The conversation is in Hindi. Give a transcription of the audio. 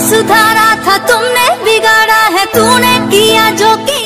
सुधारा था तुमने बिगाड़ा है तूने किया जो किया